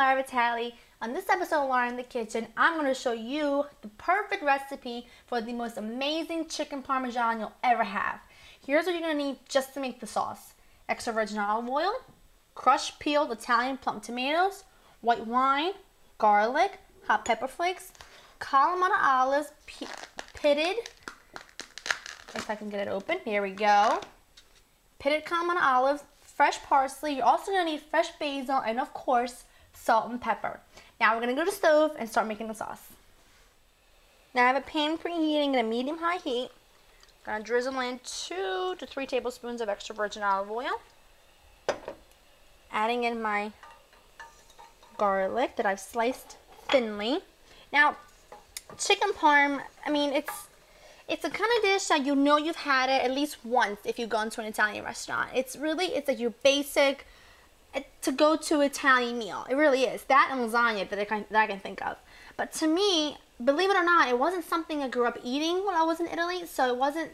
Laura Vitale. On this episode of Laura in the Kitchen, I'm going to show you the perfect recipe for the most amazing chicken parmesan you'll ever have. Here's what you're going to need just to make the sauce. Extra virgin olive oil, crushed peeled Italian plum tomatoes, white wine, garlic, hot pepper flakes, Kalamata olives, pitted, if I can get it open, here we go. Pitted Kalamata olives, fresh parsley. You're also gonna need fresh basil and of course, salt and pepper. Now we're gonna go to stove and start making the sauce. Now I have a pan preheating at a medium-high heat. I'm gonna drizzle in two to three tablespoons of extra virgin olive oil. Adding in my garlic that I've sliced thinly. Now, chicken parm, I mean, it's it's a kind of dish that you know you've had it at least once if you go to an Italian restaurant. It's really, it's like your basic to go to Italian meal. It really is. That and lasagna that I, can, that I can think of. But to me, believe it or not, it wasn't something I grew up eating when I was in Italy. So it wasn't,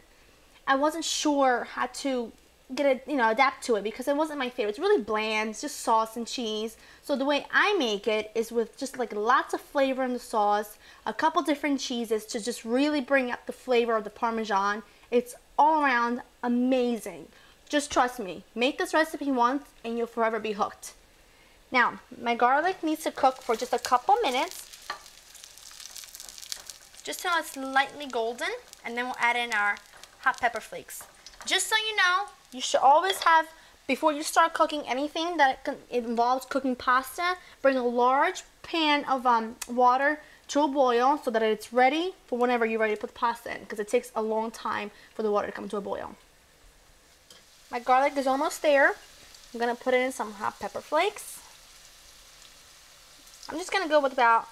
I wasn't sure how to get it, you know, adapt to it because it wasn't my favorite. It's really bland, it's just sauce and cheese. So the way I make it is with just like lots of flavor in the sauce, a couple different cheeses to just really bring up the flavor of the Parmesan. It's all around amazing. Just trust me, make this recipe once and you'll forever be hooked. Now, my garlic needs to cook for just a couple minutes, just till it's lightly golden, and then we'll add in our hot pepper flakes. Just so you know, you should always have, before you start cooking anything that involves cooking pasta, bring a large pan of um, water to a boil so that it's ready for whenever you're ready to put the pasta in because it takes a long time for the water to come to a boil. My garlic is almost there. I'm going to put in some hot pepper flakes. I'm just going to go with about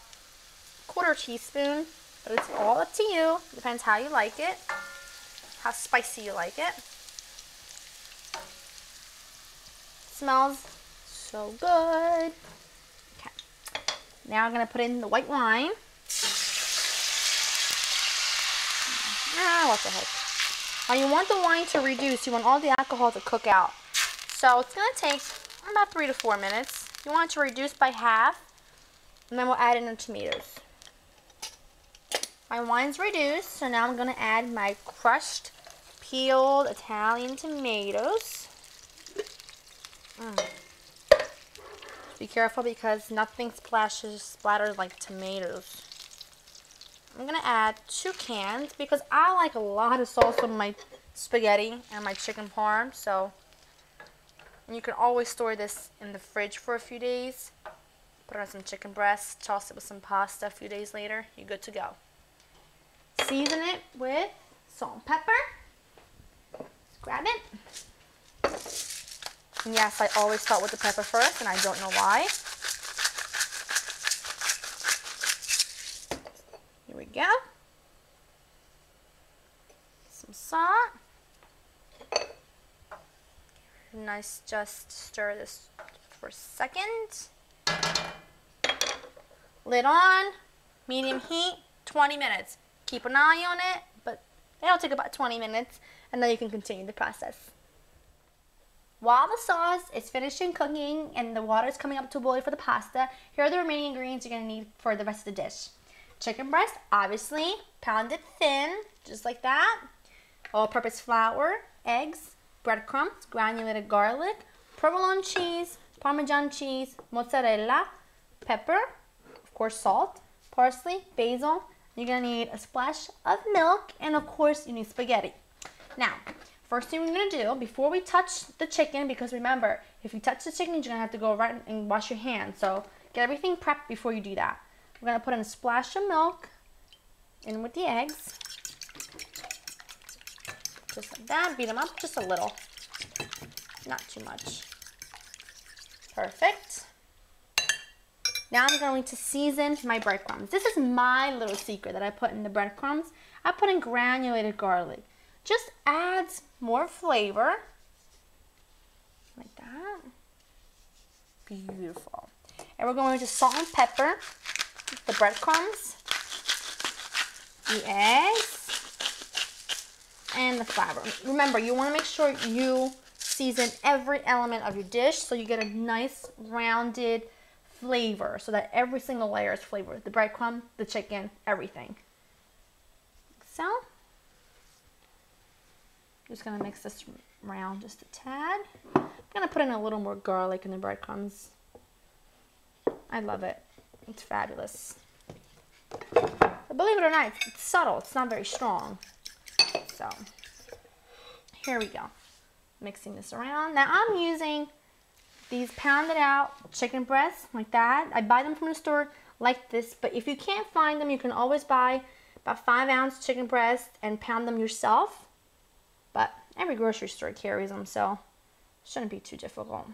quarter teaspoon, but it's all up to you. Depends how you like it how spicy you like it. Smells so good. Okay. Now I'm going to put in the white wine. Ah, what the heck. Now you want the wine to reduce. You want all the alcohol to cook out. So it's going to take about three to four minutes. You want it to reduce by half. And then we'll add in the tomatoes. My wine's reduced, so now I'm going to add my crushed peeled Italian tomatoes. Mm. Be careful because nothing splashes, splatters like tomatoes. I'm going to add two cans because I like a lot of sauce on my spaghetti and my chicken parm. So and you can always store this in the fridge for a few days. Put on some chicken breast, toss it with some pasta a few days later. You're good to go. Season it with salt and pepper grab it. And yes, I always start with the pepper first, and I don't know why. Here we go. Some salt. Nice, just stir this for a second. Lid on, medium heat, 20 minutes. Keep an eye on it, but it'll take about 20 minutes and then you can continue the process. While the sauce is finishing cooking and the water is coming up to a boil for the pasta, here are the remaining ingredients you're going to need for the rest of the dish. Chicken breast, obviously, pounded thin, just like that. All-purpose flour, eggs, breadcrumbs, granulated garlic, provolone cheese, parmesan cheese, mozzarella, pepper, of course salt, parsley, basil. You're to need a splash of milk, and of course you need spaghetti. Now, first thing we're to do, before we touch the chicken, because remember, if you touch the chicken, you're to have to go right and wash your hands. So get everything prepped before you do that. We're going to put in a splash of milk in with the eggs. Just like that. Beat them up just a little. Not too much. Perfect. Now I'm going to season my breadcrumbs. This is my little secret that I put in the breadcrumbs. I put in granulated garlic just adds more flavor. Like that. Beautiful. And we're going to salt and pepper the breadcrumbs, the eggs, and the flour. Remember, you want to make sure you season every element of your dish so you get a nice rounded flavor so that every single layer is flavored. The breadcrumb, the chicken, everything. So, just gonna mix this around just a tad. I'm gonna put in a little more garlic in the breadcrumbs. I love it. It's fabulous. But believe it or not, it's, subtle. It's not very strong. So, here we go. Mixing this around. Now I'm using these pounded out chicken breasts like that. I buy them from the store like this, but if you can't find them, you can always buy about five ounce chicken breasts and pound them yourself. But every grocery store carries them, so shouldn't be too difficult.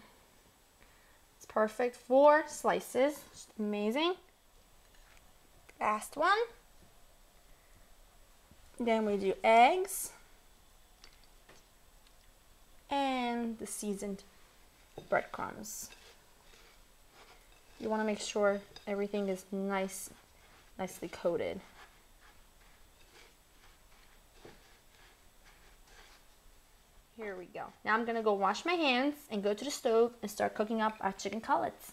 Perfect. Four slices. Amazing. Last one. Then we do eggs and the seasoned breadcrumbs. You want to make sure everything is nice, nicely coated. Here we go. Now I'm to go wash my hands and go to the stove and start cooking up our chicken cutlets.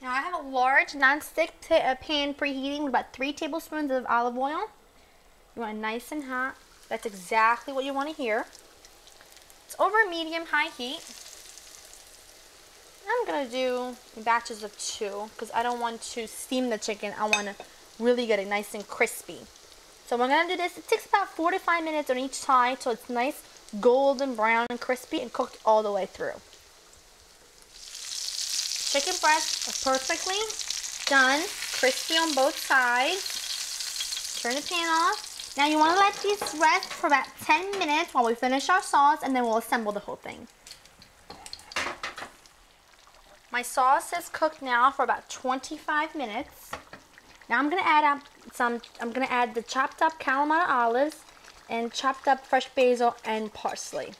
Now I have a large non-stick uh, pan preheating with about 3 tablespoons of olive oil. You want it nice and hot. That's exactly what you want to hear. It's over medium-high heat. I'm to do batches of two because I don't want to steam the chicken. I want to really get it nice and crispy. So we're going to do this. It takes about four to five minutes on each side so it's nice golden brown and crispy and cooked all the way through. Chicken breasts are perfectly done, crispy on both sides. Turn the pan off. Now you want to let these rest for about 10 minutes while we finish our sauce and then we'll assemble the whole thing. My sauce is cooked now for about 25 minutes. Now I'm going to add up some, I'm going to add the chopped up Kalamata olives and chopped up fresh basil and parsley.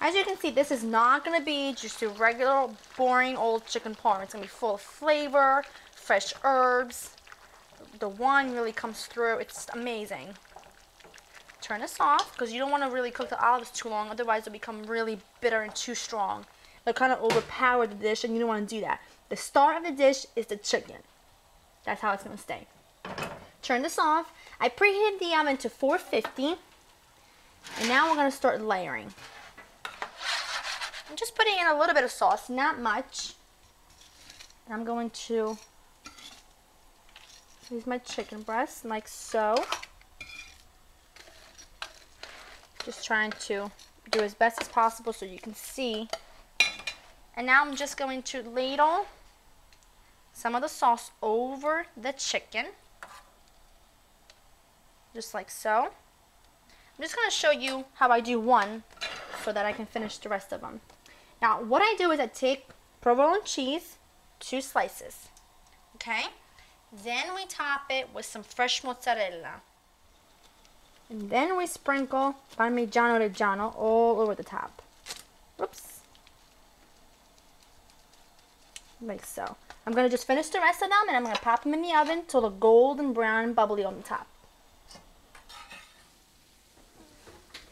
As you can see, this is not going to be just a regular, boring old chicken parm. It's going to be full of flavor, fresh herbs. The wine really comes through. It's amazing. Turn this off because you don't want to really cook the olives too long. Otherwise, they'll become really bitter and too strong. They'll kind of overpower the dish and you don't want to do that. The star of the dish is the chicken. That's how it's going to stay. Turn this off. I preheated the oven to 450. And now we're going to start layering. I'm just putting in a little bit of sauce, not much. And I'm going to use my chicken breast like so. Just trying to do as best as possible so you can see. And now I'm just going to ladle some of the sauce over the chicken. Just like so. I'm just going to show you how I do one so that I can finish the rest of them. Now, what I do is I take provolone cheese, two slices, okay? Then we top it with some fresh mozzarella. And then we sprinkle Parmigiano Reggiano all over the top. Whoops. Like so. I'm going to just finish the rest of them and I'm going to pop them in the oven till they're golden brown and bubbly on the top.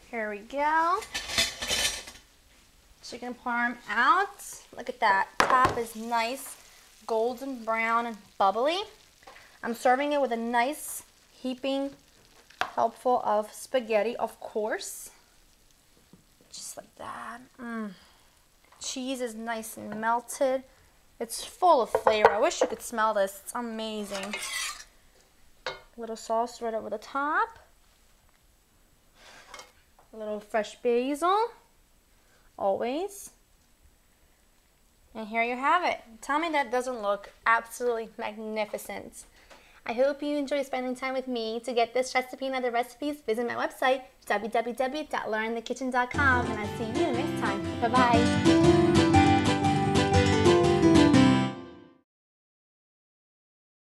Here we go chicken parm out. Look at that. Top is nice, golden brown and bubbly. I'm serving it with a nice heaping helpful of spaghetti, of course. Just like that. Mm. Cheese is nice and melted. It's full of flavor. I wish you could smell this. It's amazing. Little sauce right over the top. Little fresh basil always. And here you have it. Tell me that doesn't look absolutely magnificent. I hope you enjoy spending time with me. To get this recipe and other recipes, visit my website, www.laurainthekitchen.com, and I'll see you next time. Bye-bye.